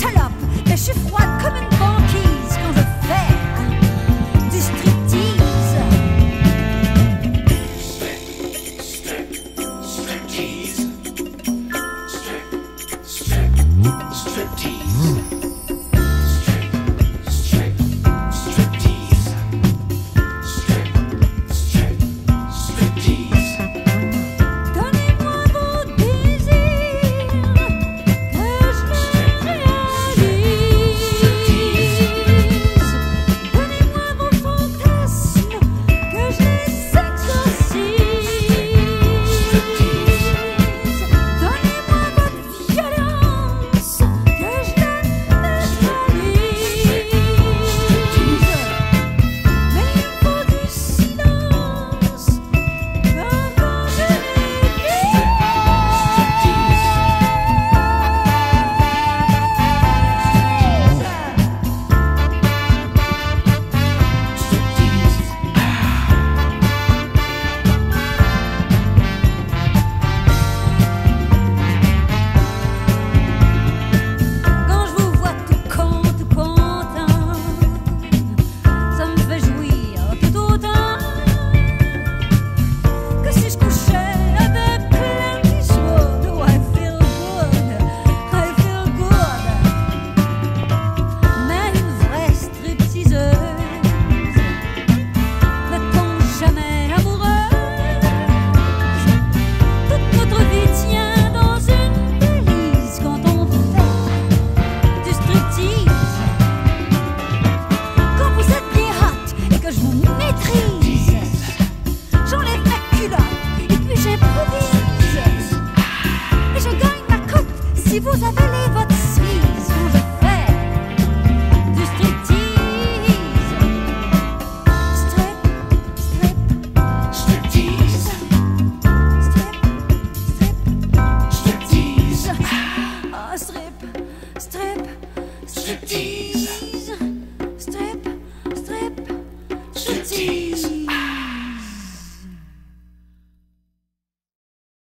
Strip, strip, striptease.